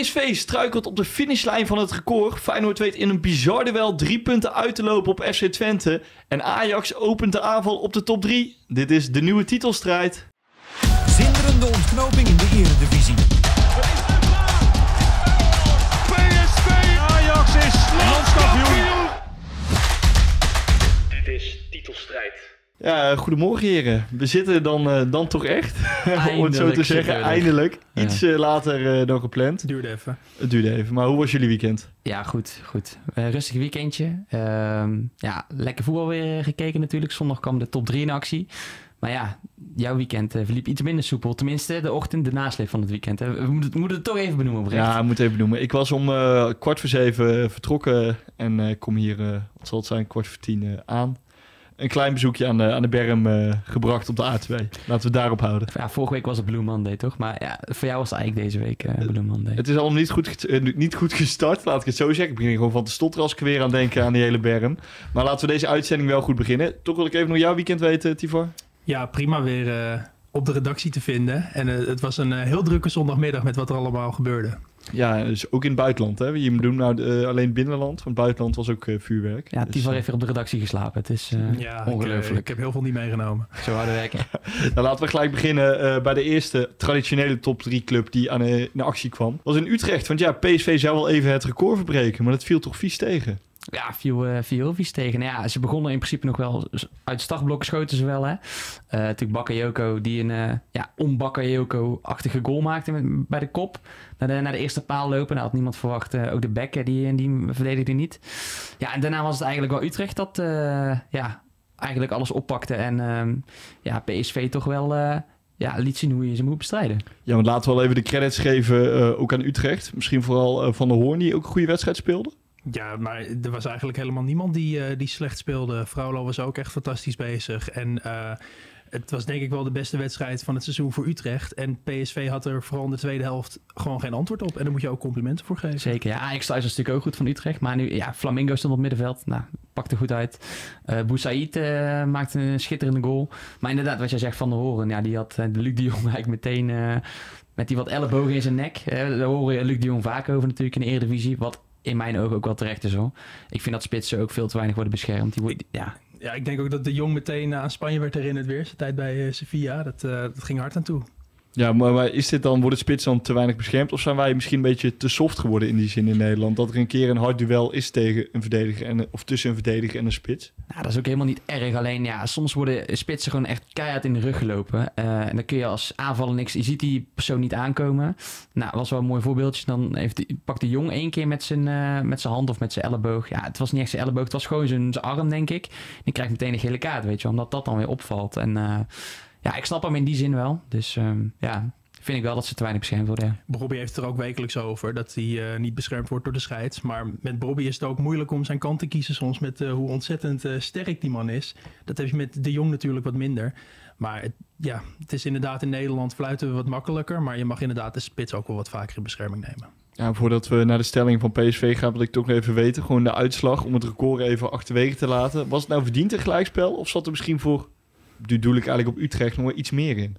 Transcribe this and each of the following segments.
PSV struikelt op de finishlijn van het record. Feyenoord weet in een bizar duel drie punten uit te lopen op FC Twente. En Ajax opent de aanval op de top 3. Dit is de nieuwe titelstrijd. Zinderende ontknoping in de eredivisie. PSV Ajax is landskampioen. Dit is titelstrijd. Ja, eh, goedemorgen heren. We zitten dan, eh, dan toch echt, om het zo te zeggen, we eindelijk. Iets eh, later eh, dan gepland. Duurde even. Het duurde even, maar hoe was jullie weekend? Ja, goed, goed. Eh, rustig weekendje. Ehm, ja, lekker voetbal weer gekeken natuurlijk. Zondag kwam de top 3 in actie. Maar ja, jouw weekend verliep iets minder soepel. Tenminste, de ochtend, de nasleep van het weekend. hè. We moeten, we moeten het toch even benoemen, Brecht. Ja, ik moet even noemen. Ik was om eh, kwart voor zeven vertrokken en eh, kom hier, eh, wat zal het zijn, kwart voor tien aan. Een klein bezoekje aan de, aan de berm eh, gebracht op de A2. Laten we het daarop houden. Ja, vorige week was het Blue Monday, toch? Maar ja, voor jou was het eigenlijk deze week eh, Blue Monday. Het is allemaal niet goed, eh, niet goed gestart, laat ik het zo zeggen. Ik begin gewoon van te stotteren als ik er weer aan denk aan die hele berm. Maar laten we deze uitzending wel goed beginnen. Toch wil ik even nog jouw weekend weten, Tivor. Ja, prima weer eh, op de redactie te vinden. En eh, het was een eh, heel drukke zondagmiddag met wat er allemaal gebeurde. Ja, dus ook in het buitenland. Hè? Je doen nou eh, alleen binnenland, want buitenland was ook eh, vuurwerk. ja, Dus, eh, heeft weer op de redactie geslapen. Het is eh, ja, ik, eh, ongelooflijk. Ik, heb heel veel niet meegenomen. Zo harde werken. Nou, laten we gelijk beginnen eh, bij de eerste traditionele top 3 club die aan de, in actie kwam. Dat was in Utrecht. Want ja, PSV zou wel even het record verbreken, maar dat viel toch vies tegen. Ja, viel, heel vies tegen. Nou ja, ze begonnen in principe nog wel... Uit startblokken schoten ze wel, hè. Eh natuurlijk Bakayoko, die een eh ja, on-Bakayoko-achtige goal maakte met, bij de kop. Naar de, naar de eerste paal lopen. Nou, had niemand verwacht. Ook de bekken, die, die verdedigde niet. Ja, en daarna was het eigenlijk wel Utrecht dat... ja, eigenlijk alles oppakte. En ehm, ja, PSV toch wel... ja, liet zien hoe je ze moet bestrijden. Ja, want laten we wel even de credits geven, ook aan Utrecht. Misschien vooral Van der Hoorn, die ook een goede wedstrijd speelde. Ja, maar er was eigenlijk helemaal niemand die, eh, die slecht speelde. Fraulo was ook echt fantastisch bezig. En eh, het was denk ik wel de beste wedstrijd van het seizoen voor Utrecht. En PSV had er vooral in de tweede helft gewoon geen antwoord op. En daar moet je ook complimenten voor geven. Zeker, ja. Ajax natuurlijk ook goed van Utrecht. Maar nu, ja, Flamingo stond op het middenveld. Nou, pakte goed uit. Eh Boussaïd maakte een schitterende goal. Maar inderdaad, wat jij zegt van de Horen. Ja, die had Luc de Jong eigenlijk meteen... met die wat ellebogen in zijn nek. Daar horen Luc de Jong vaak over natuurlijk in de Eredivisie. Wat in mijn ogen ook wel terecht is hoor. Ik vind dat spitsen ook veel te weinig worden beschermd. Die ja, Ja, ik denk ook dat de Jong meteen aan Spanje werd herinnerd weer. Zijn tijd bij eh, Sevilla. Dat, eh, dat ging hard aan toe. Ja, maar, is dit dan, wordt het spits dan te weinig beschermd? Of zijn wij misschien een beetje te soft geworden in die zin in Nederland? Dat er een keer een hard duel is tegen een verdediger, en, of tussen een verdediger en een spits? Nou, dat is ook helemaal niet erg. Alleen ja, soms worden spitsen gewoon echt keihard in de rug gelopen. Eh, en dan kun je als aanvaller niks. Je ziet die persoon niet aankomen. Nou, was wel een mooi voorbeeldje. Dan heeft die, pakt de jong één keer met zijn, eh, met zijn hand of met zijn elleboog. Ja, het was niet echt zijn elleboog. Het was gewoon zijn, arm, denk ik. Die krijgt meteen een gele kaart, weet je, omdat dat dan weer opvalt. En eh, ja, ik snap hem in die zin wel. Dus ehm, ja, vind ik wel dat ze te weinig beschermd worden. ja. Bobby heeft het er ook wekelijks over dat hij eh, niet beschermd wordt door de scheids. Maar met Bobby is het ook moeilijk om zijn kant te kiezen soms met eh, hoe ontzettend eh, sterk die man is. Dat heb je met de Jong natuurlijk wat minder. Maar het, ja, het is inderdaad in Nederland fluiten we wat makkelijker. Maar je mag inderdaad de spits ook wel wat vaker in bescherming nemen. Ja, voordat we naar de stelling van PSV gaan, wil ik toch even weten. Gewoon de uitslag, om het record even achterwege te laten. Was het nou verdiend een gelijkspel? Of zat er misschien voor, nu doe ik eigenlijk op Utrecht, nog iets meer in?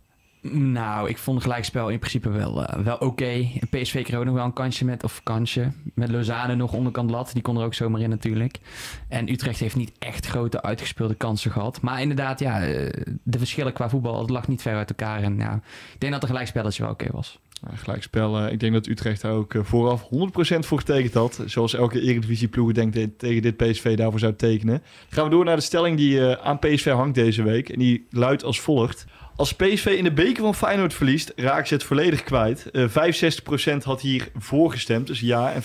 Nou, ik vond het gelijkspel in principe wel, eh, wel oké. PSV kreeg nog wel een kansje met, of kansje, met Lozane nog onderkant lat. Die kon er ook zomaar in natuurlijk. En Utrecht heeft niet echt grote uitgespeelde kansen gehad. Maar inderdaad, ja, eh, de verschillen qua voetbal, het lag niet ver uit elkaar. En ja, ik denk dat een gelijkspelletje wel oké was. Nou, gelijkspel, eh, ik denk dat Utrecht daar ook eh, vooraf 100% voor getekend had. Zoals elke Eredivisie-ploeg denkt eh, tegen dit PSV daarvoor zou tekenen. Gaan we door naar de stelling die aan PSV hangt deze week. En die luidt als volgt. Als PSV in de beker van Feyenoord verliest, raakt ze het volledig kwijt. Eh 65% had hier voor gestemd, dus ja, en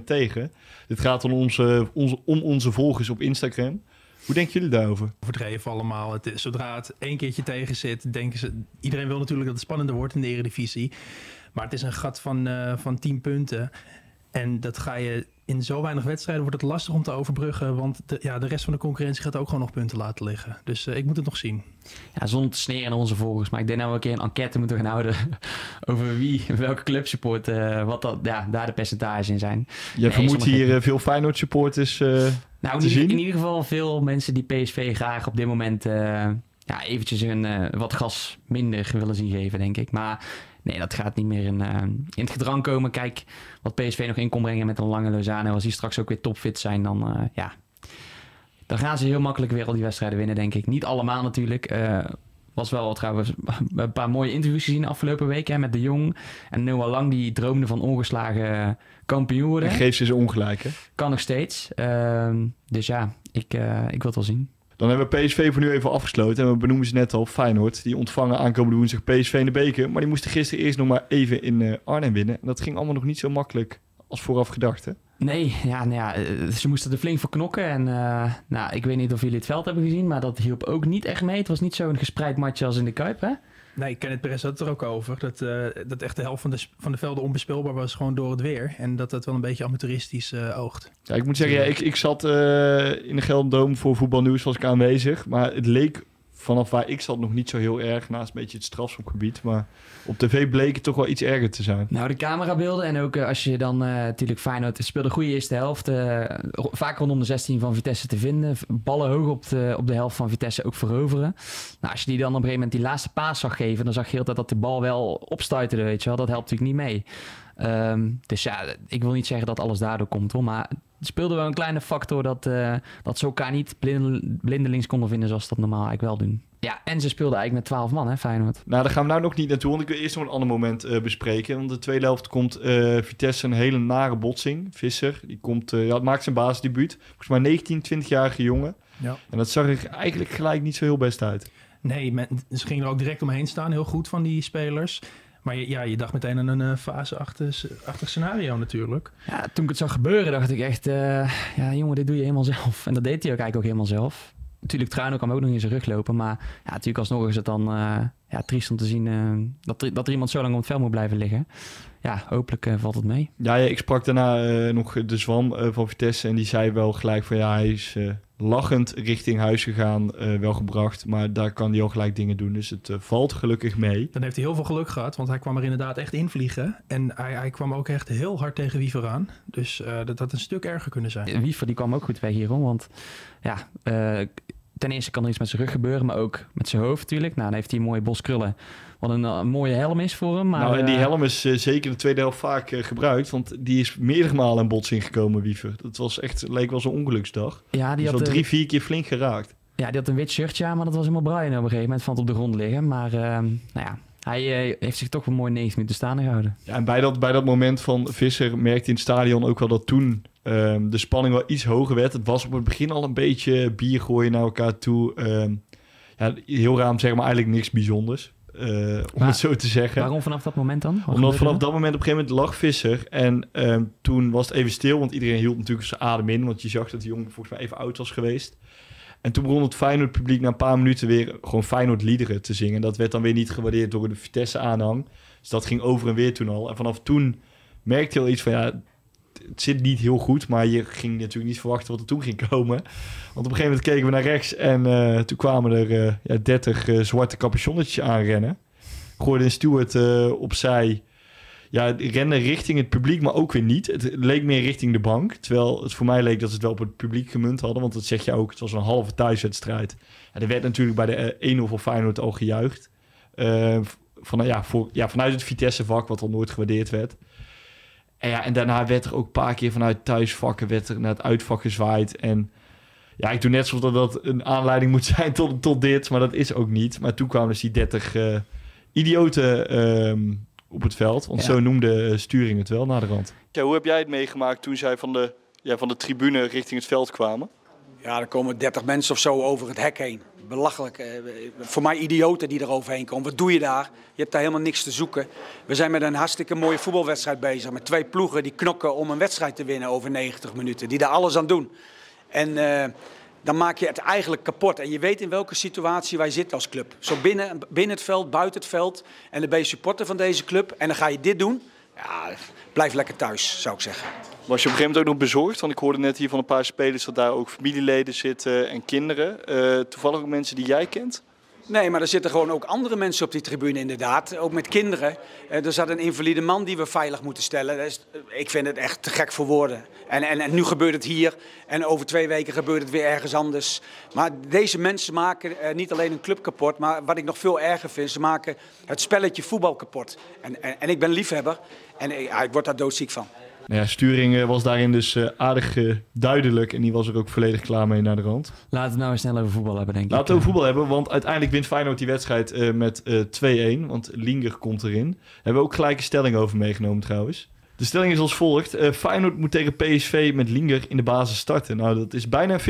35% tegen. Dit gaat om onze, onze, om onze volgers op Instagram. Hoe denken jullie daarover? Overdreven allemaal. Het is, zodra het één keertje tegen zit, denken ze... Iedereen wil natuurlijk dat het spannender wordt in de Eredivisie. Maar het is een gat van, eh, van 10 punten. En dat ga je in zo weinig wedstrijden wordt het lastig om te overbruggen. Want de, ja, de rest van de concurrentie gaat ook gewoon nog punten laten liggen. Dus eh, ik moet het nog zien. Ja, zonder te sneren naar onze volgers. Maar ik denk dat we een keer een enquête moeten gaan houden over wie, welke club support, eh, wat dat, ja, daar de percentages in zijn. Je Nee, vermoedt sommige- hier veel Feyenoord supporters. Nou, te in, ieder- zien? in ieder geval veel mensen die PSV graag op dit moment eh, ja, eventjes een, eh, wat gas minder willen zien geven, denk ik. Maar nee, dat gaat niet meer in, eh, in het gedrang komen. Kijk, wat PSV nog in kon brengen met een lange Lozano. Als die straks ook weer topfit zijn, dan ja... Dan gaan ze heel makkelijk weer al die wedstrijden winnen, denk ik. Niet allemaal natuurlijk. Was wel trouwens een paar mooie interviews gezien afgelopen week hè, met De Jong. En Noah Lang, die droomde van ongeslagen kampioen worden. En geeft ze ze ongelijk, hè? Kan nog steeds. Ehm, dus ja, ik, eh, ik wil het wel zien. Dan hebben we PSV voor nu even afgesloten. En we benoemen ze net al, Feyenoord. Die ontvangen aankomende woensdag PSV in de beker. Maar die moesten gisteren eerst nog maar even in eh, Arnhem winnen. En dat ging allemaal nog niet zo makkelijk als vooraf gedacht, hè? Nee, ja, nou ja, eh, ze moesten er flink voor knokken. En eh, nou, ik weet niet of jullie het veld hebben gezien, maar dat hielp ook niet echt mee. Het was niet zo'n gespreid matje als in de Kuip, hè? Nee, Kenneth Perez had het er ook over. Dat, eh, dat echt de helft van de, van de velden onbespeelbaar was gewoon door het weer. En dat dat wel een beetje amateuristisch oogt. Ja, ik moet zeggen, ja, ik, ik zat eh, in de Gelderdoom voor voetbalnieuws, was ik aanwezig. Maar het leek vanaf waar ik zat nog niet zo heel erg, naast een beetje het strafschopgebied. Maar op tv bleek het toch wel iets erger te zijn. Nou, de camerabeelden en ook eh, als je dan eh, natuurlijk Feyenoord speelde goede eerste helft. ro- vaak rondom de 16 van Vitesse te vinden. Ballen hoog op de, op de helft van Vitesse ook veroveren. Nou, als je die dan op een gegeven moment die laatste paas zag geven, dan zag je heel tijd dat de bal wel opstuiterde, weet je wel. Dat helpt natuurlijk niet mee. Ehm, dus ja, ik wil niet zeggen dat alles daardoor komt hoor, maar speelde wel een kleine factor dat, eh, dat ze elkaar niet blind- blindelings konden vinden zoals ze dat normaal eigenlijk wel doen. Ja, en ze speelden eigenlijk met 12 man, hè, Feyenoord. Nou, daar gaan we nou nog niet naartoe, want ik wil eerst nog een ander moment eh, bespreken. Want de tweede helft komt eh, Vitesse een hele nare botsing. Visser, die komt, eh, ja, het maakt zijn basisdebuut. Volgens mij 19, 20-jarige jongen. Ja. En dat zag er eigenlijk gelijk niet zo heel best uit. Nee, men, ze gingen er ook direct omheen staan. Heel goed van die spelers. Maar je- ja, je dacht meteen aan een eh, faseachtig achtig scenario natuurlijk. Ja, toen ik het zag gebeuren, dacht ik echt... eh, ja, jongen, dit doe je helemaal zelf. En dat deed hij ook eigenlijk ook helemaal zelf. Natuurlijk, Truino kan ook nog in zijn rug lopen. Maar ja, natuurlijk alsnog is het dan eh, ja, triest om te zien... eh, dat, er, dat er iemand zo lang op het veld moet blijven liggen. Ja, hopelijk eh, valt het mee. Ja, ja, ik sprak daarna eh, nog de Zwam eh, van Vitesse en die zei wel gelijk van ja, hij is eh, lachend richting huis gegaan, eh, wel gebracht. Maar daar kan hij al gelijk dingen doen, dus het valt gelukkig mee. Dan heeft hij heel veel geluk gehad, want hij kwam er inderdaad echt invliegen. En hij, hij kwam ook echt heel hard tegen Wiever aan. Dus eh, dat had een stuk erger kunnen zijn. Wiever die kwam ook goed weg hierom. Want ja, eh, ten eerste kan er iets met zijn rug gebeuren, maar ook met zijn hoofd natuurlijk. Nou, dan heeft hij een mooie bos krullen. Wat een, eh, mooie helm is voor hem. Maar, nou, en die eh, helm is eh, zeker de tweede helft vaak gebruikt, want die is meerdere malen in botsing gekomen, Wiever. Dat was echt, leek wel zo'n ongeluksdag. ja, Die had, wel drie, vier keer flink geraakt. Ja, die had een wit shirtje aan, maar dat was helemaal Brian op een gegeven moment. Van het op de grond liggen. Maar nou ja, hij heeft zich toch een mooi 90 minuten staande gehouden. Ja, en bij dat, bij dat moment van Visser merkte in het stadion ook wel dat toen ehm, de spanning wel iets hoger werd. Het was op het begin al een beetje bier gooien naar elkaar toe. Ehm, ja, heel raam zeg maar eigenlijk niks bijzonders. eh, om Maar het zo te zeggen. Waarom vanaf dat moment dan? Wat Omdat vanaf dat moment op een gegeven moment lag Visser. En ehm, toen was het even stil, want iedereen hield natuurlijk zijn adem in. Want je zag dat die jongen volgens mij even oud was geweest. En toen begon het Feyenoord publiek na een paar minuten weer gewoon Feyenoord liederen te zingen. Dat werd dan weer niet gewaardeerd door de Vitesse aanhang. Dus dat ging over en weer toen al. En vanaf toen merkte je al iets van ja, het zit niet heel goed. Maar je ging natuurlijk niet verwachten wat er toen ging komen. Want op een gegeven moment keken we naar rechts en eh, toen kwamen er eh, ja, 30 eh, zwarte capuchonnetjes aanrennen. Gooide een steward opzij. Ja, die renden richting het publiek, maar ook weer niet. Het leek meer richting de bank. Terwijl het voor mij leek dat ze het wel op het publiek gemunt hadden. Want dat zeg je ook, het was een halve thuiswedstrijd. Ja, er werd natuurlijk bij de eh, 1-0 voor Feyenoord al gejuicht. Van, ja, voor, ja, vanuit het Vitesse-vak, wat al nooit gewaardeerd werd. En, ja, en daarna werd er ook een paar keer vanuit thuisvakken werd er naar het uitvak gezwaaid. En ja, ik doe net alsof dat, dat een aanleiding moet zijn tot, tot dit, maar dat is ook niet. Maar toen kwamen dus die 30 eh, idioten ehm, op het veld. Want Ja. zo noemde eh, Sturing het wel naar de rand. Ja, hoe heb jij het meegemaakt toen zij van de, ja, van de tribune richting het veld kwamen? Ja, er komen 30 mensen of zo over het hek heen. Belachelijk. eh, Voor mij idioten die er overheen komen. Wat doe je daar? Je hebt daar helemaal niks te zoeken. We zijn met een hartstikke mooie voetbalwedstrijd bezig. Met twee ploegen die knokken om een wedstrijd te winnen over 90 minuten. Die daar alles aan doen. En eh, dan maak je het eigenlijk kapot. En je weet in welke situatie wij zitten als club. Zo binnen, binnen het veld, buiten het veld. En dan ben je supporter van deze club. En dan ga je dit doen. Ja, blijf lekker thuis, zou ik zeggen. Was je op een gegeven moment ook nog bezorgd? Want ik hoorde net hier van een paar spelers dat daar ook familieleden zitten en kinderen. Eh, toevallig ook mensen die jij kent? Nee, maar er zitten gewoon ook andere mensen op die tribune inderdaad. Ook met kinderen. Eh, Er zat een invalide man die we veilig moeten stellen. Eh, ik vind het echt te gek voor woorden. En, en, nu gebeurt het hier. En over twee weken gebeurt het weer ergens anders. Maar deze mensen maken eh, niet alleen een club kapot. Maar wat ik nog veel erger vind, ze maken het spelletje voetbal kapot. En, en, ik ben liefhebber. En ik word daar doodziek van. Nou ja, Sturing eh, was daarin dus eh, aardig eh, duidelijk. En die was er ook volledig klaar mee naar de rand. Laten we nou eens snel over voetbal hebben, denk ik. Laten we over voetbal hebben, want uiteindelijk wint Feyenoord die wedstrijd met eh 2-1. Want Linger komt erin. Hebben we ook gelijke stelling over meegenomen trouwens. De stelling is als volgt. Eh, Feyenoord moet tegen PSV met Linger in de basis starten. Nou, dat is bijna 50-50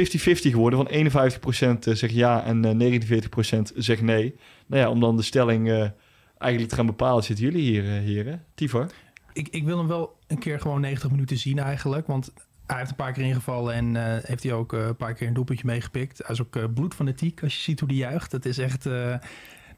geworden. Van 51% zegt ja en eh 49% zegt nee. Nou ja, om dan de stelling eigenlijk te gaan bepalen, zitten jullie hier, heren. Tivar? Ik, ik wil hem wel een keer gewoon 90 minuten zien eigenlijk. Want hij heeft een paar keer ingevallen en eh, heeft hij ook eh, een paar keer een doelpuntje meegepikt. Hij is ook uh, bloedfanatiek als je ziet hoe hij juicht. Dat is echt... eh,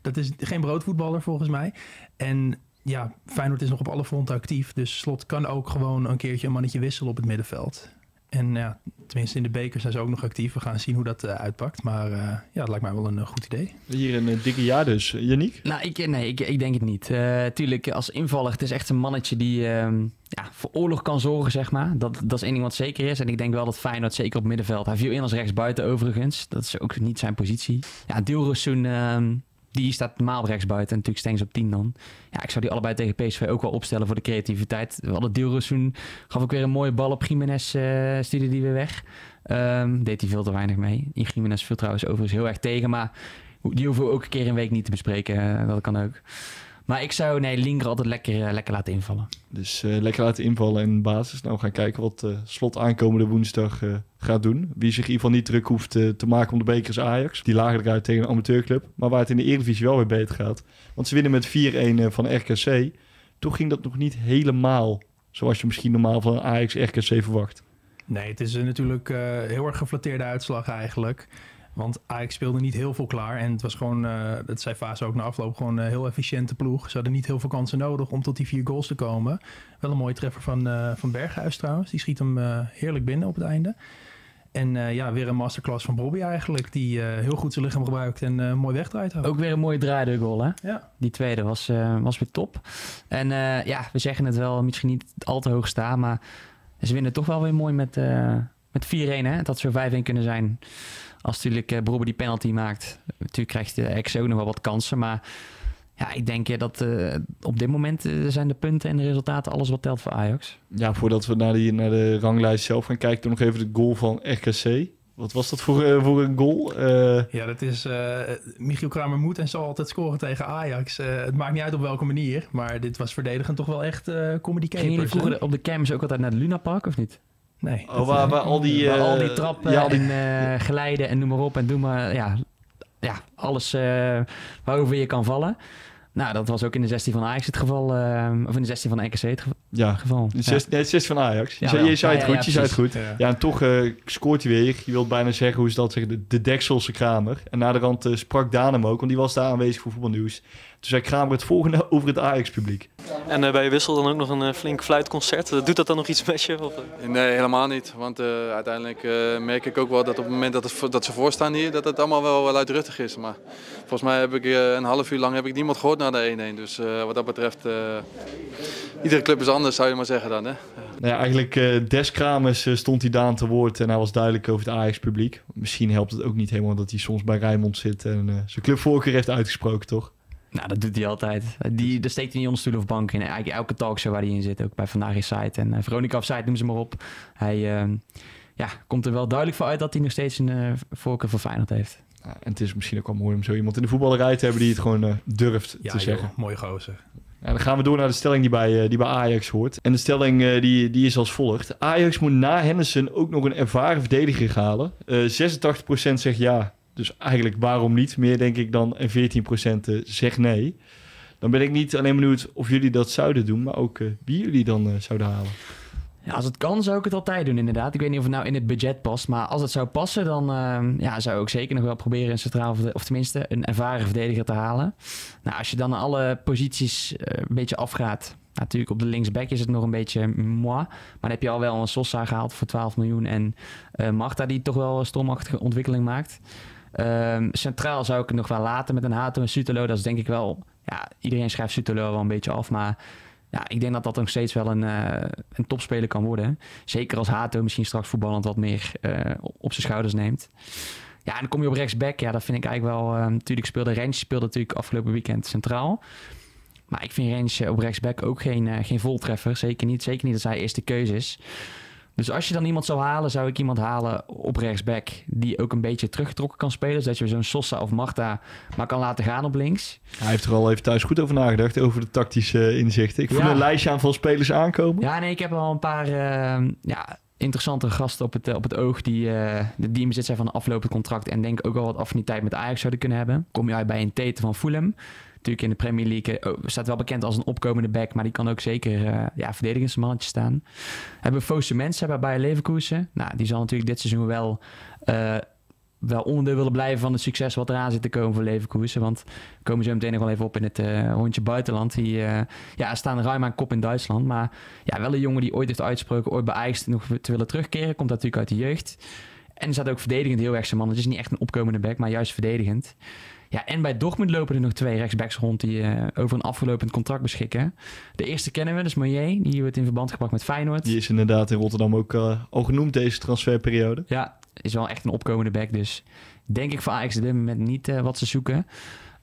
dat is geen broodvoetballer volgens mij. En ja, Feyenoord is nog op alle fronten actief. Dus Slot kan ook gewoon een keertje een mannetje wisselen op het middenveld. En ja, tenminste in de beker zijn ze ook nog actief. We gaan zien hoe dat eh, uitpakt. Maar eh, ja, dat lijkt mij wel een eh, goed idee. Hier een dikke jaar dus. Yannick? Nou, ik, nee, ik, ik denk het niet. Eh tuurlijk, als invaller, het is echt een mannetje die ehm, ja, voor oorlog kan zorgen, zeg maar. Dat, dat is één ding wat zeker is. En ik denk wel dat Feyenoord, zeker op middenveld... Hij viel in als rechtsbuiten overigens. Dat is ook niet zijn positie. Ja, Dilrosun, ehm die staat normaal rechtsbuiten. En natuurlijk Stengs op 10 dan. Ja, ik zou die allebei tegen PSV ook wel opstellen voor de creativiteit. We hadden Dilrosun, gaf ook weer een mooie bal op Jiménez, eh stuurde die weer weg. Ehm, deed hij veel te weinig mee. In Jiménez viel trouwens overigens heel erg tegen, maar... Die hoeven we ook een keer een week niet te bespreken. eh, dat kan ook. Maar ik zou, nee, Linker altijd lekker, eh, lekker laten invallen. Dus eh, lekker laten invallen in de basis. Nou, we gaan kijken wat eh, Slot aankomende woensdag eh, gaat doen. Wie zich in ieder geval niet druk hoeft te maken om de beker is Ajax. Die lagen eruit tegen een amateurclub. Maar waar het in de Eredivisie wel weer beter gaat. Want ze winnen met 4-1 eh, van RKC. Toch ging dat nog niet helemaal zoals je misschien normaal van Ajax-RKC verwacht. Nee, het is natuurlijk eh, heel erg geflatteerde uitslag eigenlijk. Want Ajax speelde niet heel veel klaar. En het was gewoon, eh, dat zei Fase ook na afloop, gewoon een heel efficiënte ploeg. Ze hadden niet heel veel kansen nodig om tot die vier goals te komen. Wel een mooie treffer van, eh, van Berghuis trouwens. Die schiet hem eh, heerlijk binnen op het einde. En ja, weer een masterclass van Bobby eigenlijk. Die heel goed zijn lichaam gebruikt en mooi wegdraait ook. Ook weer een mooie draaide goal, hè? Ja. Die tweede was, was weer top. En ja, we zeggen het wel, misschien niet al te hoog staan, maar ze winnen toch wel weer mooi met, met 4-1. Hè? Het had zo 5-1 kunnen zijn als natuurlijk uh, Brobbe die penalty maakt. Natuurlijk krijgt de ex ook nog wel wat kansen, maar ja, ik denk eh, dat eh, op dit moment eh, zijn de punten en de resultaten alles wat telt voor Ajax. Ja, voordat we naar, die, naar de ranglijst zelf gaan kijken, dan nog even de goal van RKC. Wat was dat voor, eh, voor een goal? Eh, Ja, dat is. eh Michiel Kramer moet en zal altijd scoren tegen Ajax. Eh, het maakt niet uit op welke manier. Maar dit was verdedigend toch wel echt eh comedy Gingen jullie capers. vroeger op de camps ook altijd naar het Luna Park of niet? Nee. oh, waar, waar al die... Waar al eh, die trappen ja, al die- en eh, glijden en noem maar op en doe maar, ja, ja alles eh, waarover je kan vallen. Nou, dat was ook in de 16 van Ajax het geval, of in de 16 van RKC het ge- ja, geval. Ja. zes- nee, het is zes van Ajax. Je, Ja, zei, wel. je zei het Ja, goed, ja, je zei het goed. Ja. Ja, en toch scoort hij weer. Je wilt bijna zeggen, hoe is dat zeggen, de, de dekselse Kramer. En na de rand sprak Daan hem ook, want die was daar aanwezig voor voetbalnieuws. Toen zei Kramer het volgende over het Ajax-publiek. En eh, bij je wissel dan ook nog een eh, flink fluitconcert. Eh, doet dat dan nog iets met je? Of, eh? Nee, helemaal niet. Want eh, uiteindelijk eh, merk ik ook wel dat op het moment dat, het, dat ze voorstaan hier, dat het allemaal wel, wel luidruchtig is. Maar volgens mij heb ik eh, een half uur lang heb ik niemand gehoord na de 1-1. Dus eh, wat dat betreft, eh, iedere club is anders zou je maar zeggen dan. Hè? Nou ja, eigenlijk eh des Kramers eh, stond hij Daan te woord en hij was duidelijk over het Ajax-publiek. Misschien helpt het ook niet helemaal dat hij soms bij Rijnmond zit en eh, zijn clubvoorkeur heeft uitgesproken, toch? Nou, dat doet hij altijd. Die, daar steekt hij niet onder stoel of bank in. Eigenlijk elke talkshow waar hij in zit, ook bij Vandaag is Site en eh, Veronica of Site, noem ze maar op. Hij eh, ja, komt er wel duidelijk voor uit dat hij nog steeds een eh, voorkeur voor Feyenoord heeft. Ja, en het is misschien ook wel mooi om zo iemand in de voetballerij te hebben die het gewoon durft Ja, te joh, zeggen. mooie gozer. Ja, dan gaan we door naar de stelling die bij, die bij Ajax hoort. En de stelling die, die is als volgt. Ajax moet na Henderson ook nog een ervaren verdediger halen. Eh 86% zegt ja. Dus eigenlijk waarom niet? Meer denk ik dan. En 14% eh, zegt nee. Dan ben ik niet alleen benieuwd of jullie dat zouden doen, maar ook eh, wie jullie dan eh, zouden halen. Ja, als het kan, zou ik het altijd doen, inderdaad. Ik weet niet of het nou in het budget past. Maar als het zou passen, dan eh, ja, zou ik zeker nog wel proberen een centraal of tenminste een ervaren verdediger te halen. Nou, als je dan alle posities een beetje afgaat. Natuurlijk, op de linksback is het nog een beetje moi. Maar dan heb je al wel een Sosa gehaald voor 12 miljoen. En eh Marta, die toch wel een stormachtige ontwikkeling maakt. Ehm, centraal zou ik het nog wel laten met een Hato en Sutelo. Dat is denk ik wel... Ja, iedereen schrijft Sutelo wel een beetje af, maar... Ja, ik denk dat dat nog steeds wel een, eh, een topspeler kan worden. Zeker als Hato misschien straks voetballend wat meer eh, op zijn schouders neemt. Ja, en dan kom je op rechtsback. Ja, dat vind ik eigenlijk wel... eh, natuurlijk speelde Rens speelde natuurlijk afgelopen weekend centraal. Maar ik vind Rens op rechtsback ook geen, eh, geen voltreffer. Zeker niet, zeker niet als hij eerste keuze is. Dus als je dan iemand zou halen, zou ik iemand halen op rechtsback... die ook een beetje teruggetrokken kan spelen. Zodat je zo'n Sosa of Marta maar kan laten gaan op links. Hij heeft er al even thuis goed over nagedacht, over de tactische eh, inzichten. Ik voel Ja. een lijstje aan van spelers aankomen. Ja, nee, ik heb al een paar eh, ja, interessante gasten op het, eh, op het oog... die, eh die in bezit zijn van een aflopend contract... en denk ook wel wat affiniteit met Ajax zouden kunnen hebben. Kom je uit bij een Tete van Fulham... Natuurlijk in de Premier League eh, oh, staat wel bekend als een opkomende back, maar die kan ook zeker eh ja, verdedigingsmannetje staan. Hebben Fosu Mensen bij Leverkusen. Nou, die zal natuurlijk dit seizoen wel, eh, wel onderdeel willen blijven van het succes wat eraan zit te komen voor Leverkusen. Want we komen zo meteen nog wel even op in het eh, rondje buitenland. Die ja, staan ruim aan kop in Duitsland. Maar ja, wel een jongen die ooit heeft uitgesproken, ooit Ajax nog te willen terugkeren. Komt natuurlijk uit de jeugd. En er staat ook verdedigend heel erg zijn man. Het is niet echt een opkomende back, maar juist verdedigend. Ja, en bij Dortmund lopen er nog twee rechtsbacks rond die eh, over een afgelopend contract beschikken. De eerste kennen we, dat is Moyer. Die wordt in verband gebracht met Feyenoord. Die is inderdaad in Rotterdam ook eh, al genoemd deze transferperiode. Ja, is wel echt een opkomende back. Dus denk ik voor Ajax op dit moment niet eh, wat ze zoeken.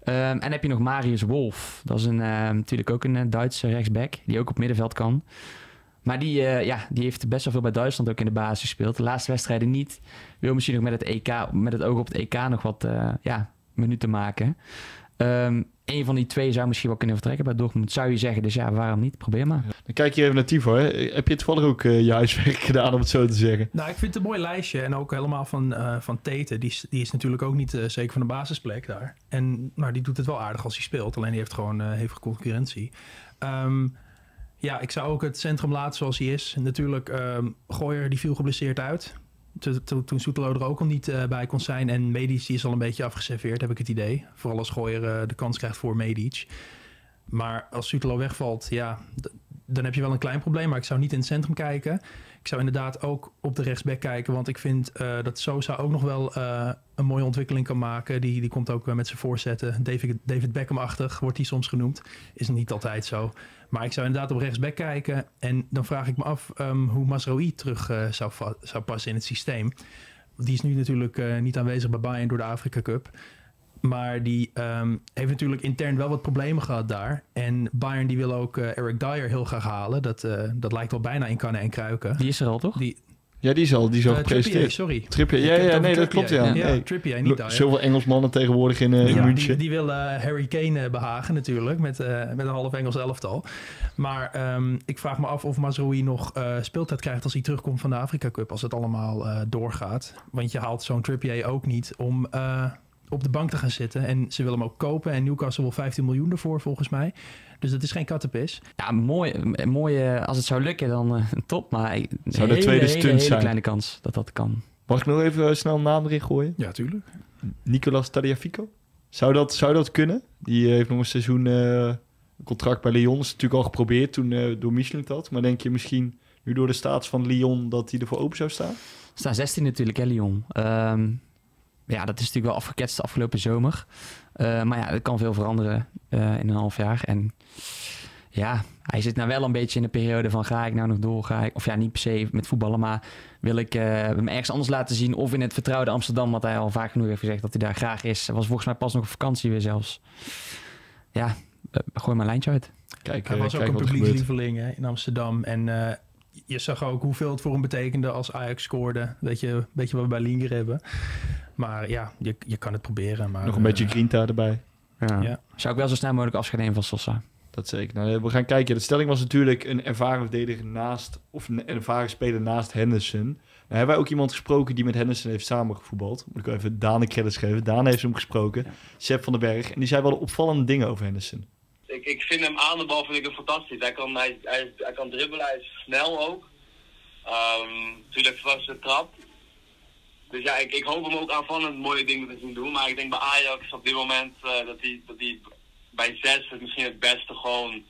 Ehm, en heb je nog Marius Wolf. Dat is een, eh, natuurlijk ook een Duitse rechtsback. Die ook op middenveld kan. Maar die, ja, die heeft best wel veel bij Duitsland ook in de basis gespeeld. De laatste wedstrijden niet. Wil misschien nog met het, EK, met het oog op het EK nog wat ja, minuten maken. Ehm een van die twee zou misschien wel kunnen vertrekken bij Dortmund. Zou je zeggen. Dus ja, waarom niet? Probeer maar. Dan kijk je even naar Tivo. Hè. Heb je toevallig ook eh, je huiswerk gedaan, om het zo te zeggen? Nou, ik vind het een mooi lijstje. En ook helemaal van, eh van Tete. Die, is- die is natuurlijk ook niet eh, zeker van de basisplek daar. En nou, die doet het wel aardig als hij speelt. Alleen die heeft gewoon eh hevige concurrentie. Ehm, ja, ik zou ook het centrum laten zoals hij is. Natuurlijk, ehm Gooier die viel geblesseerd uit. Toen- Soetelo er ook al niet eh, bij kon zijn. En Medic die is al een beetje afgeserveerd, heb ik het idee. Vooral als Gooier eh, de kans krijgt voor Medic. Maar als Soetelo wegvalt, ja, dan heb je wel een klein probleem. Maar ik zou niet in het centrum kijken. Ik zou inderdaad ook op de rechtsback kijken. Want ik vind eh, dat Sosa ook nog wel een mooie ontwikkeling kan maken. Die, die komt ook met zijn voorzetten. David, David Beckham-achtig wordt hij soms genoemd. Is niet altijd zo. Maar ik zou inderdaad op rechtsback kijken. En dan vraag ik me af ehm, hoe Masraoui terug eh, zou, zou passen in het systeem. Die is nu natuurlijk eh, niet aanwezig bij Bayern door de Afrika Cup. Maar die ehm, heeft natuurlijk intern wel wat problemen gehad daar. En Bayern die wil ook eh, Eric Dyer heel graag halen. Dat, dat lijkt wel bijna in kannen en kruiken. Die is er al, toch? Die, Ja, die is al, die is al eh, gepresenteerd. sorry. Trippier, ja, ja, nee, dat klopt, ja. Ja, Nee. Trippier, niet Dyer. Zoveel Engelsmannen tegenwoordig in, eh in München. die, die wil eh, Harry Kane eh, behagen natuurlijk, met, met een half Engels elftal. Maar ehm, ik vraag me af of Mazraoui nog speeltijd krijgt als hij terugkomt van de Afrika Cup, als het allemaal doorgaat. Want je haalt zo'n Trippier ook niet om op de bank te gaan zitten. En ze willen hem ook kopen en Newcastle wil 15 miljoen ervoor volgens mij. Dus dat is geen kattenpis. Ja, mooi, m- mooi eh, als het zou lukken, dan eh, top. Maar Zou de hele, tweede hele, stunt hele zijn. kleine kans dat dat kan. Mag ik nog even eh, snel een naam erin gooien? Ja, tuurlijk. Nicolas Tadiafico. Zou dat, zou dat kunnen? Die eh, heeft nog een seizoen eh, een contract bij Lyon. is natuurlijk al geprobeerd toen eh, door Michelin dat. Maar denk je misschien nu door de status van Lyon dat hij ervoor open zou staan? Er staan 16 natuurlijk, hè, Lyon. Ehm, ja, dat is natuurlijk wel afgeketst de afgelopen zomer. Eh, maar ja, dat kan veel veranderen eh, in een half jaar. En ja, hij zit nou wel een beetje in de periode van ga ik nou nog door? Ga ik, of ja, niet per se met voetballen, maar wil ik eh, hem ergens anders laten zien? Of in het vertrouwde Amsterdam, wat hij al vaak genoeg heeft gezegd dat hij daar graag is. Hij was volgens mij pas nog op vakantie weer zelfs. Ja, gooi maar een lijntje uit. Kijk, Hij was ook kijk een publiekslieveling in Amsterdam. En eh, je zag ook hoeveel het voor hem betekende als Ajax scoorde. Weet je, weet je wat we bij Linger hebben. Maar ja, je, je kan het proberen. Maar, Nog een beetje eh, grinta erbij. Ja. Ja. Zou ik wel zo snel mogelijk afscheid nemen van Sosa. Dat zeker. Nou, we gaan kijken. De stelling was natuurlijk een ervaren verdediger naast, of een ervaren speler naast Henderson. Nou, hebben wij ook iemand gesproken die met Henderson heeft samengevoetbald. Moet ik wel even Daan de credits geven. Daan heeft hem gesproken. Sepp van den Berg. En die zei wel opvallende dingen over Henderson. Ik, ik vind hem aan de bal vind ik hem fantastisch. Hij kan, hij, hij, hij kan dribbelen, hij is snel ook. Ehm natuurlijk vast de trap. Dus ja, ik, ik hoop hem ook aanvallend mooie dingen te zien doen. Maar ik denk bij Ajax op dit moment eh, dat hij dat bij zes is misschien het beste gewoon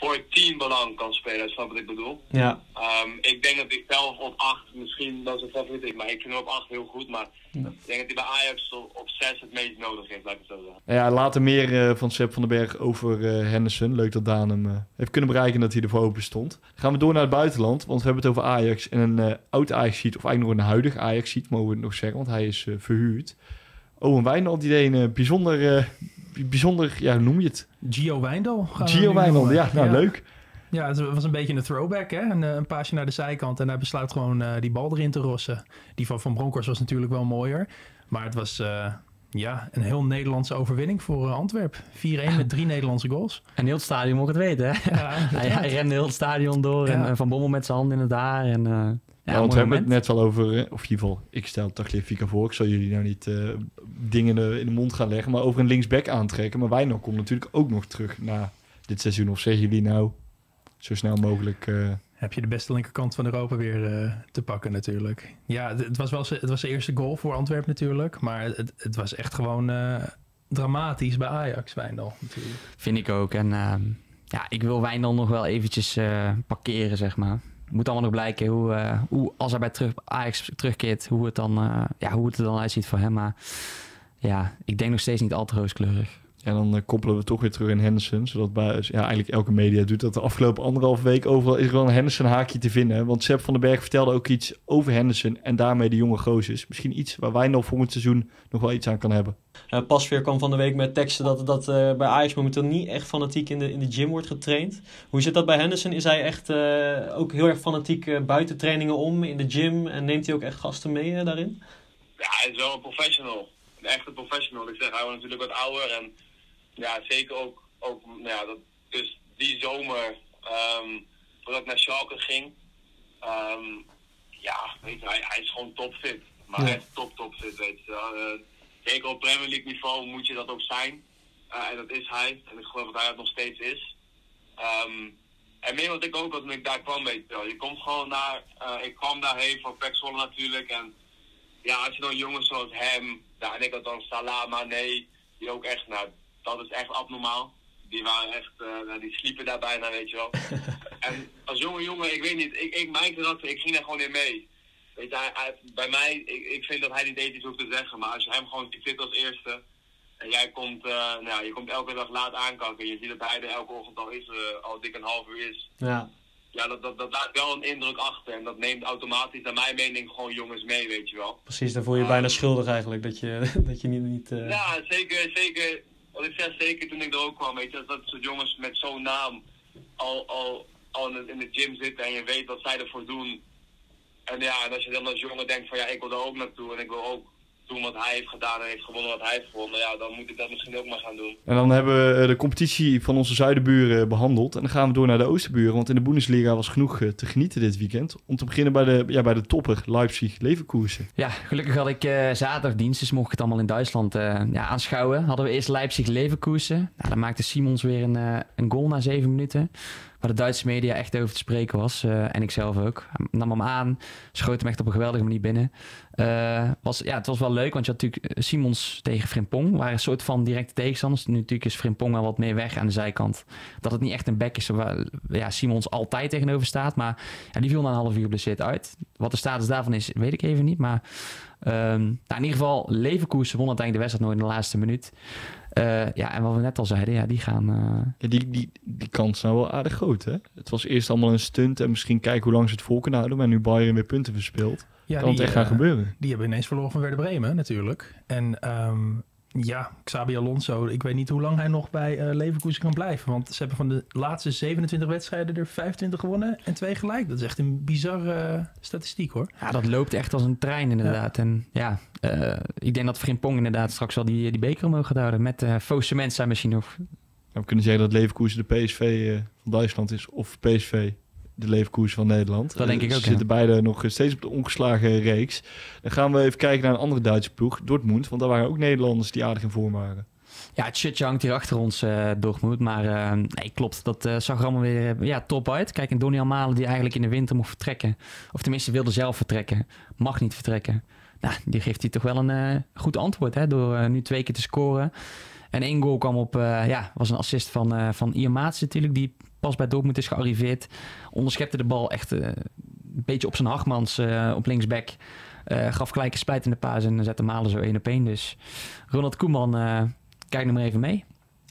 voor het teambelang kan spelen. Snap wat ik bedoel? Ja. Ehm, ik denk dat hij zelf op 8 misschien dat is een favoriet is, maar ik vind hem op 8 heel goed. Maar ik denk dat hij bij Ajax op, op 6 het meest nodig heeft, laat ik het zo zeggen. Ja, later meer eh, van Sepp van den Berg over eh, Henderson. Leuk dat Daan hem eh, heeft kunnen bereiken dat hij ervoor open stond. Gaan we door naar het buitenland, want we hebben het over Ajax. En een oud Ajax-sheet, of eigenlijk nog een huidig Ajax-sheet, mogen we het nog zeggen, want hij is verhuurd. Owen Wijnald, die deed een bijzonder, bijzonder, ja, hoe noem je het? Gio Wijndal. Gio noemen. ja, nou leuk. Ja, het was een beetje een throwback, hè? Een, eh, een paasje naar de zijkant en hij besluit gewoon eh, die bal erin te rossen. Die van Van Bronckhorst was natuurlijk wel mooier. Maar het was eh, ja, een heel Nederlandse overwinning voor eh, Antwerp. 4-1 met drie Nederlandse goals. En heel het stadion mocht het weten, hè? Ja, hij, hij rende heel het stadion door en eh, Van Bommel met zijn hand in het haar. En, eh, ja, want we hebben het net wel over, eh, of in ieder geval, ik stel Tagliafico voor. Ik zal jullie nou niet eh, dingen in de, in de mond gaan leggen, maar over een linksback aantrekken. Maar Wijnald komt natuurlijk ook nog terug na dit seizoen. Of zeggen jullie nou zo snel mogelijk... eh, Heb je de beste linkerkant van Europa weer eh, te pakken natuurlijk. Ja, het, was wel het was de eerste goal voor Antwerp natuurlijk. Maar het, het was echt gewoon eh, dramatisch bij Ajax, Wijndal natuurlijk. Vind ik ook. En ehm, ja, ik wil Wijndal nog wel eventjes eh, parkeren, zeg maar. Moet allemaal nog blijken hoe, eh, hoe als hij bij terug, Ajax terugkeert, hoe het, dan, eh, ja, hoe het er dan uitziet voor hem. Maar ja, ik denk nog steeds niet al te rooskleurig. Ja, dan eh, koppelen we toch weer terug in Henderson. Zodat bij, ja, eigenlijk elke media doet dat de afgelopen anderhalve week. Overal is er wel een Henderson haakje te vinden. Want Sepp van den Berg vertelde ook iets over Henderson. En daarmee de jonge gozers. Misschien iets waar wij nog volgend seizoen nog wel iets aan kan hebben. Eh Pasveer kwam van de week met teksten dat, dat eh, bij Ajax momenteel niet echt fanatiek in de, in de gym wordt getraind. Hoe zit dat bij Henderson? Is hij echt eh, ook heel erg fanatiek eh, buiten trainingen om in de gym? En neemt hij ook echt gasten mee daarin? Ja, hij is wel een professional. Een echte professional. Ik zeg, hij wordt natuurlijk wat ouder. En ja, zeker ook, ook nou ja, dat, dus die zomer, ehm voordat ik naar Schalke ging, ehm, ja, weet je, hij, hij is gewoon topfit. Maar Ja. echt top, topfit, weet je wel. Eh, zeker op Premier League niveau moet je dat ook zijn. Eh, en dat is hij. En ik geloof dat hij dat nog steeds is. Ehm, en meer wat ik ook had toen ik daar kwam, weet je wel. Je komt gewoon naar, eh, ik kwam daarheen voor Pek Zwolle natuurlijk. En ja, als je dan jongens zoals hem, ja, en ik had dan Salah, Mane, die ook echt, nou, dat is echt abnormaal. Die waren echt, eh, nou, die sliepen daar bijna, weet je wel. en als jonge jongen, ik weet niet, ik, ik, mijn karakter, ik ging daar gewoon in mee. Weet je, hij, hij- bij mij, ik, ik vind dat hij niet deed iets hoeft te zeggen, maar als je hem gewoon zitten als eerste, en jij komt, eh, nou, je komt elke dag laat aankakken, je ziet dat hij er elke ochtend al is, eh, al dik een half uur is. Ja. Ja, dat, dat, dat laat wel een indruk achter en dat neemt automatisch, naar mijn mening, gewoon jongens mee, weet je wel. Precies, dan voel je je bijna schuldig eigenlijk dat je, dat je niet... niet Ja, zeker, zeker. Wat ik zeg, zeker toen ik er ook kwam, weet je, dat, soort jongens met zo'n naam al, al, al in, de, gym zitten en je weet wat zij ervoor doen. En ja, en als je dan als jongen denkt van ja, ik wil er ook naartoe en ik wil ook doen wat hij heeft gedaan en heeft gewonnen wat hij heeft gewonnen, ja, dan moet ik dat misschien ook maar gaan doen. En dan hebben we eh, de competitie van onze zuidenburen behandeld. En dan gaan we door naar de oosterburen. Want in de Bundesliga was genoeg eh, te genieten dit weekend. Om te beginnen bij de, ja, bij de topper, Leipzig-Leverkusen. Ja, gelukkig had ik eh zaterdagdienst, dus mocht ik het allemaal in Duitsland eh, ja, aanschouwen. Hadden we eerst Leipzig-Leverkusen. Nou, dan maakte Simons weer een, eh, een goal na zeven minuten. Waar de Duitse media echt over te spreken was. eh, en ik zelf ook. Nam hem aan, schoot hem echt op een geweldige manier binnen. Eh, was, ja, het was wel leuk, want je had natuurlijk eh, Simons tegen Frimpong. Waren een soort van directe tegenstanders. Nu natuurlijk is Frimpong wel wat meer weg aan de zijkant. Dat het niet echt een back is waar ja, Simons altijd tegenover staat. Maar ja, die viel na een half uur geblesseerd uit. Wat de status daarvan is, weet ik even niet. Maar ehm, nou, in ieder geval, Leverkusen won uiteindelijk de wedstrijd nooit in de laatste minuut. Eh, ja, en wat we net al zeiden, ja, die gaan... eh, Ja, die, die, die kans nou wel aardig groot, hè? Het was eerst allemaal een stunt en misschien kijken hoe lang ze het vol kunnen houden. Maar nu Bayern weer punten verspeelt. kan het echt gaan eh, gebeuren. Die hebben ineens verloren van Werder Bremen natuurlijk. En ehm, ja, Xabi Alonso, ik weet niet hoe lang hij nog bij eh Leverkusen kan blijven. Want ze hebben van de laatste 27 wedstrijden er 25 gewonnen en twee gelijk. Dat is echt een bizarre eh, statistiek hoor. Ja, dat loopt echt als een trein inderdaad. En ja, eh, ik denk dat Frimpong inderdaad straks wel die, die beker omhoog gaat houden. Met uh, Fosse Mensa misschien nog. Nou, we kunnen zeggen dat Leverkusen de PSV eh, van Duitsland is. Of PSV de Leverkusen van Nederland. Dat denk ik Eh, ook, Ze zitten beide nog steeds op de ongeslagen reeks. Dan gaan we even kijken naar een andere Duitse ploeg, Dortmund. Want daar waren ook Nederlanders die aardig in vorm waren. Ja, het shirtje hangt hier achter ons, uh, Dortmund. Maar uh, nee, klopt, dat uh, zag er allemaal weer ja, top uit. Kijk, en Donny Malen die eigenlijk in de winter mocht vertrekken. Of tenminste wilde zelf vertrekken. Mag niet vertrekken. Nou, die geeft hij toch wel een uh, goed antwoord hè, door nu twee keer te scoren. En één goal kwam op, ja, was een assist van, van Ian Maats natuurlijk. Die pas bij Dortmund is gearriveerd. Onderschepte de bal echt eh, een beetje op zijn Hagmans eh, op linksback. Eh, gaf gelijk een splijtende paas en zette Malen zo één op één. Dus Ronald Koeman, eh, kijk nog maar even mee.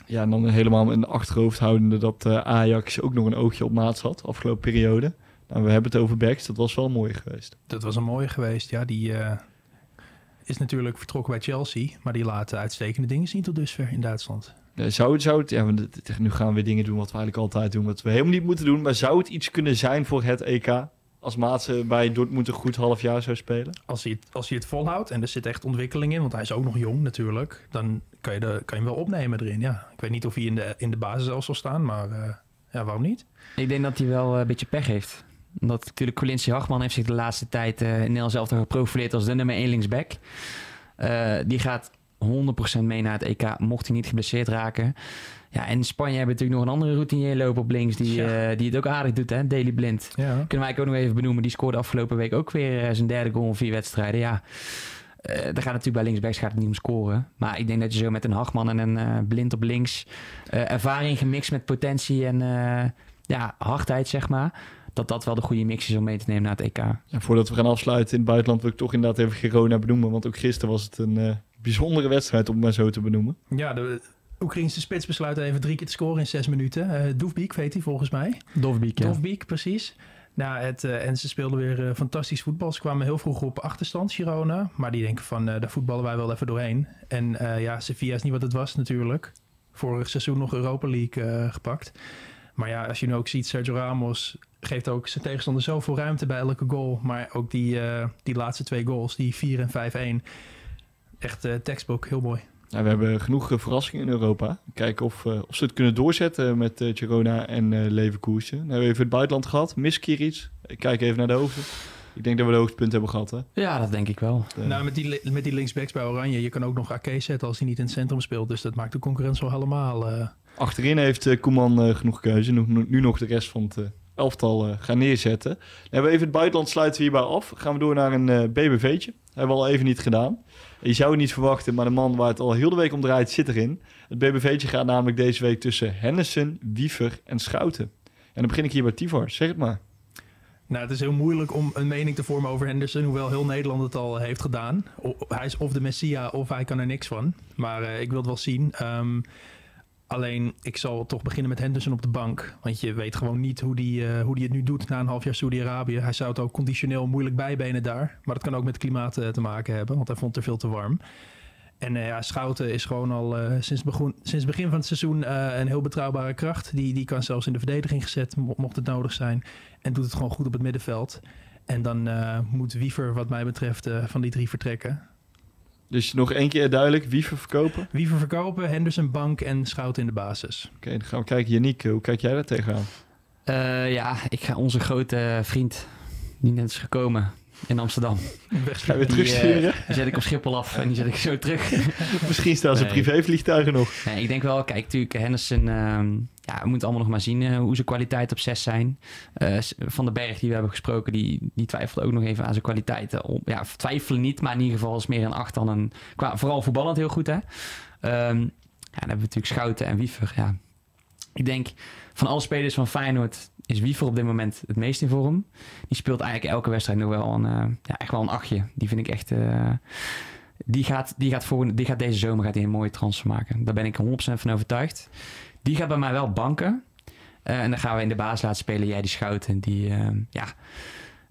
Ja, en dan helemaal in de achterhoofd houdende dat eh, Ajax ook nog een oogje op maat had afgelopen periode. Nou, we hebben het over backs, dat was wel mooi geweest. Dat was een mooie geweest. Ja, die eh, is natuurlijk vertrokken bij Chelsea. Maar die laat uitstekende dingen zien tot dusver in Duitsland. Ja, zou het, zou het, ja, nu gaan we weer dingen doen wat we eigenlijk altijd doen, wat we helemaal niet moeten doen. Maar zou het iets kunnen zijn voor het EK? Als Maatse bij Dortmund een goed half jaar zou spelen? Als hij, het, als hij het volhoudt en er zit echt ontwikkeling in, want hij is ook nog jong natuurlijk, dan kan je, de, kan je hem wel opnemen erin. Ja. Ik weet niet of hij in de, in de basis zelf zal staan, maar eh, ja, waarom niet? Ik denk dat hij wel eh, een beetje pech heeft. Omdat natuurlijk Colinci Hagman heeft zich de laatste tijd eh in Nederland zelf geprofileerd als de nummer 1 linksback. Eh, die gaat 100% mee naar het EK, mocht hij niet geblesseerd raken. Ja, en in Spanje hebben we natuurlijk nog een andere routinier lopen op links die, Ja. eh, die het ook aardig doet, hè? Daily Blind. Ja. Kunnen wij ook nog even benoemen. Die scoorde afgelopen week ook weer eh, zijn derde goal in vier wedstrijden. Ja, eh daar gaat natuurlijk bij linksbacks gaat het niet om scoren. Maar ik denk dat je zo met een Hagman en een Blind op links... eh, ervaring gemixt met potentie en eh, ja, hardheid, zeg maar... dat dat wel de goede mix is om mee te nemen naar het EK. Ja, voordat we gaan afsluiten in het buitenland wil ik toch inderdaad even Girona benoemen. Want ook gisteren was het een eh, bijzondere wedstrijd om het maar zo te benoemen. Ja, de Oekraïnse spits besluit even drie keer te scoren in zes minuten. Eh Doefbeek weet hij volgens mij. Dovbeek, ja. Precies. Nou, het, eh, en ze speelden weer eh, fantastisch voetbal. Ze kwamen heel vroeg op achterstand, Girona. Maar die denken van, eh daar voetballen wij wel even doorheen. En eh, ja, Sevilla is niet wat het was natuurlijk. Vorig seizoen nog Europa League eh, gepakt. Maar ja, als je nu ook ziet, Sergio Ramos geeft ook zijn tegenstander zoveel ruimte bij elke goal. Maar ook die, eh, die laatste twee goals, die 4 en 5-1. Echt eh textbook, heel mooi. Nou, we hebben genoeg eh, verrassingen in Europa. Kijken of, eh, of ze het kunnen doorzetten met eh Girona en eh Leverkusen. Nou, we hebben even het buitenland gehad. Miskiric. Ik kijk even naar de hoogte. Ik denk dat we de hoogtepunt hebben gehad, hè? Ja, dat denk ik wel. Nou, met die, met die linksbacks bij Oranje, je kan ook nog Ake zetten als hij niet in het centrum speelt. Dus dat maakt de concurrentie wel helemaal... eh, Achterin heeft eh, Koeman genoeg keuze. Nu, nu- nog de rest van het elftal eh, gaan neerzetten. Hebben we even het buitenland sluiten we hierbij af. Gaan we door naar een eh, BBV'tje. Hebben we al even niet gedaan. Je zou het niet verwachten, maar de man waar het al heel de week om draait zit erin. Het BBV'tje gaat namelijk deze week tussen Henderson, Wiever en Schouten. En dan begin ik hier bij Tivor. Zeg het maar. Nou, het is heel moeilijk om een mening te vormen over Henderson, hoewel heel Nederland het al heeft gedaan. Hij is of de Messia of hij kan er niks van. Maar eh, ik wil het wel zien. Ehm, alleen, ik zal toch beginnen met Henderson op de bank. Want je weet gewoon niet hoe die, eh, hoe die het nu doet na een half jaar Saudi-Arabië. Hij zou het ook conditioneel moeilijk bijbenen daar. Maar dat kan ook met klimaat eh, te maken hebben, want hij vond het er veel te warm. En eh, ja, Schouten is gewoon al sinds, sinds het begin van het seizoen een heel betrouwbare kracht. Die, die kan zelfs in de verdediging gezet, mo- mocht het nodig zijn. En doet het gewoon goed op het middenveld. En dan moet Wiever, wat mij betreft, van die drie vertrekken. Dus nog één keer duidelijk. Wiever verkopen. Oké, Wiever verkopen, Henderson bank en Schouten in de basis. dan gaan we kijken. Yannick, hoe kijk jij daar tegenaan? Eh, ja, ik ga onze grote vriend, die net is gekomen in Amsterdam. Ga je weer Die, terugsturen? eh, die zet ik op Schiphol af en die zet ik zo terug. Misschien staan ze Nee. privévliegtuigen nog. Nee, ik denk wel, kijk, natuurlijk, Henderson, ehm, ja, we moeten allemaal nog maar zien eh, hoe zijn kwaliteiten op 6 zijn. Eh, van den Berg, die we hebben gesproken, die, die twijfelt ook nog even aan zijn kwaliteiten. Op, ja, twijfelen niet, maar in ieder geval is meer een 8 dan een. Vooral voetballend heel goed, hè? Ehm, ja, dan hebben we natuurlijk Schouten en Wiever. Ja. Ik denk van alle spelers van Feyenoord is Wiever op dit moment het meest in vorm. Die speelt eigenlijk elke wedstrijd nog wel een, eh, ja, echt wel een achtje. Die vind ik echt. eh, die, gaat, die, gaat volgende, die gaat deze zomer gaat hij een mooie transfer maken. Daar ben ik 100% van overtuigd. Die gaat bij mij wel banken. Eh, en dan gaan we in de baas laten spelen. Jij die Schouten. Die, eh, ja,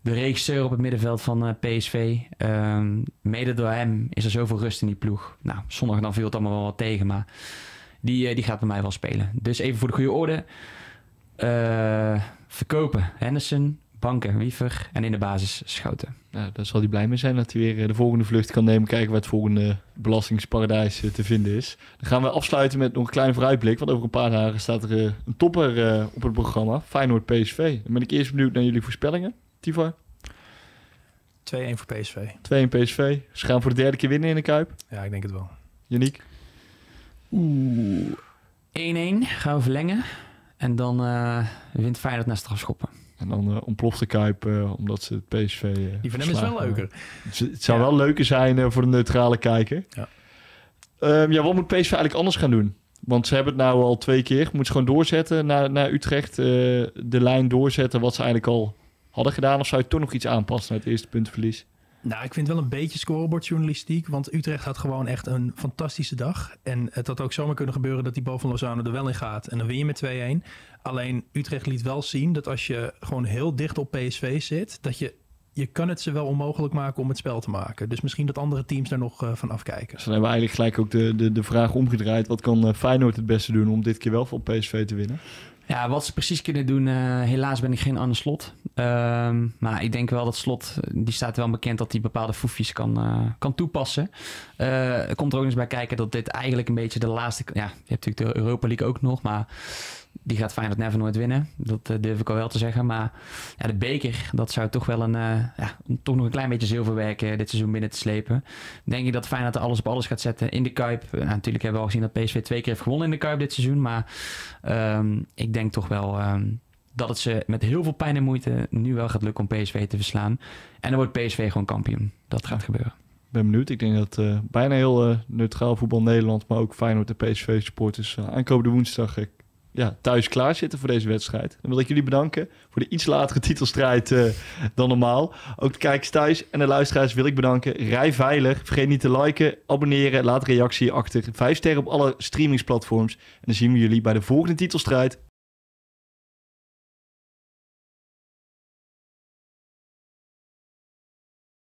de regisseur op het middenveld van eh, PSV. Ehm, mede door hem is er zoveel rust in die ploeg. Nou, zondag dan viel het allemaal wel wat tegen. Maar die, eh, die gaat bij mij wel spelen. Dus even voor de goede orde. Verkopen. Henderson, banken, Wiever. En in de basis Schouten. Nou, daar zal hij blij mee zijn dat hij weer eh, de volgende vlucht kan nemen. Kijken waar het volgende belastingsparadijs eh, te vinden is. Dan gaan we afsluiten met nog een kleine vooruitblik. Want over een paar dagen staat er eh, een topper eh, op het programma. Feyenoord PSV. Dan ben ik eerst benieuwd naar jullie voorspellingen. Tiva, 2-1 voor PSV. 2-1 PSV. Ze gaan voor de derde keer winnen in de Kuip. Ja, ik denk het wel. Yannick. Oeh. 1-1 gaan we verlengen. En dan eh, wint Feyenoord naar strafschoppen. En dan eh, ontploft de Kuip eh, omdat ze het PSV... eh, Die van hem is wel leuker. hebben. Het, het zou Ja. wel leuker zijn eh, voor de neutrale kijker. Ja. Ehm, ja, wat moet PSV eigenlijk anders gaan doen? Want ze hebben het nou al twee keer. Moeten ze gewoon doorzetten naar, naar Utrecht. eh, de lijn doorzetten wat ze eigenlijk al hadden gedaan. Of zou je toch nog iets aanpassen naar het eerste puntenverlies? Nou, ik vind wel een beetje scorebordjournalistiek. Want Utrecht had gewoon echt een fantastische dag. En het had ook zomaar kunnen gebeuren dat die bal van Lozano er wel in gaat. En dan win je met 2-1. Alleen Utrecht liet wel zien dat als je gewoon heel dicht op PSV zit... dat je, je kan het ze wel onmogelijk maken om het spel te maken. Dus misschien dat andere teams daar nog eh, van afkijken. Dus dan hebben we eigenlijk gelijk ook de, de, de vraag omgedraaid. Wat kan eh, Feyenoord het beste doen om dit keer wel van PSV te winnen? Ja, wat ze precies kunnen doen, eh, helaas ben ik geen Anne Slot. Ehm, maar ik denk wel dat Slot, die staat wel bekend dat hij bepaalde foefjes kan, eh, kan toepassen. Er komt er ook eens bij kijken dat dit eigenlijk een beetje de laatste... Ja, je hebt natuurlijk de Europa League ook nog, maar die gaat Feyenoord never nooit winnen. Dat eh, durf ik al wel te zeggen. Maar ja, de beker, dat zou toch wel een, eh, ja, toch nog een klein beetje zilverwerk eh, dit seizoen binnen te slepen. Denk ik dat Feyenoord er alles op alles gaat zetten in de Kuip. Natuurlijk hebben we al gezien dat PSV twee keer heeft gewonnen in de Kuip dit seizoen. Maar ehm, ik denk toch wel ehm, dat het ze met heel veel pijn en moeite nu wel gaat lukken om PSV te verslaan. En dan wordt PSV gewoon kampioen. Dat gaat gebeuren. Ik ben benieuwd. Ik denk dat bijna heel neutraal voetbal Nederland, maar ook Feyenoord en PSV supporters uh, aankomende woensdag ja, thuis klaar zitten voor deze wedstrijd. Dan wil ik jullie bedanken voor de iets latere titelstrijd eh, dan normaal. Ook de kijkers thuis en de luisteraars wil ik bedanken. Rij veilig. Vergeet niet te liken, abonneren, laat reactie achter. Vijf sterren op alle streamingsplatforms. En dan zien we jullie bij de volgende titelstrijd.